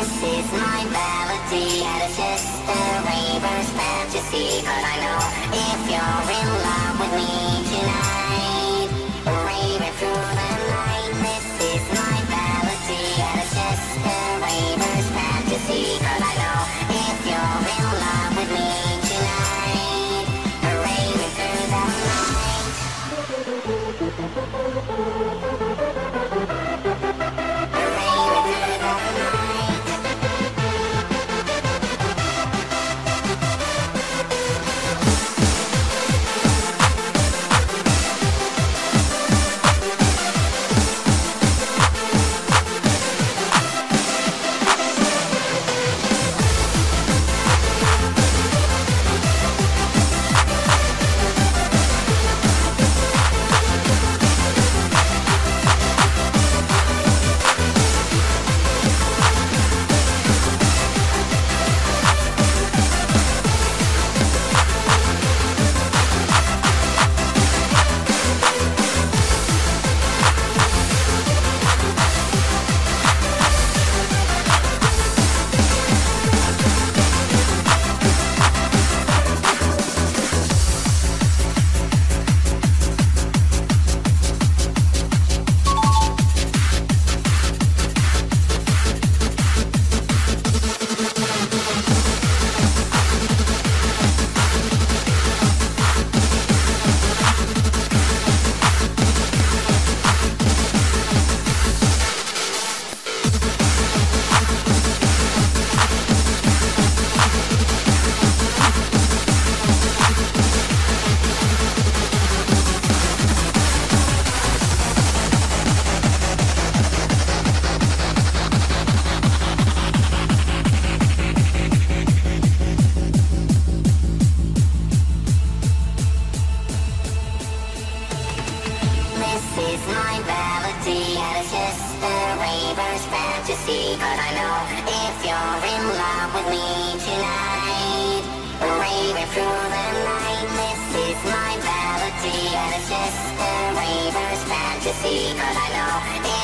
This is my melody And it's just the Ravers Fantasy But I know if you're in love with me see, cause I know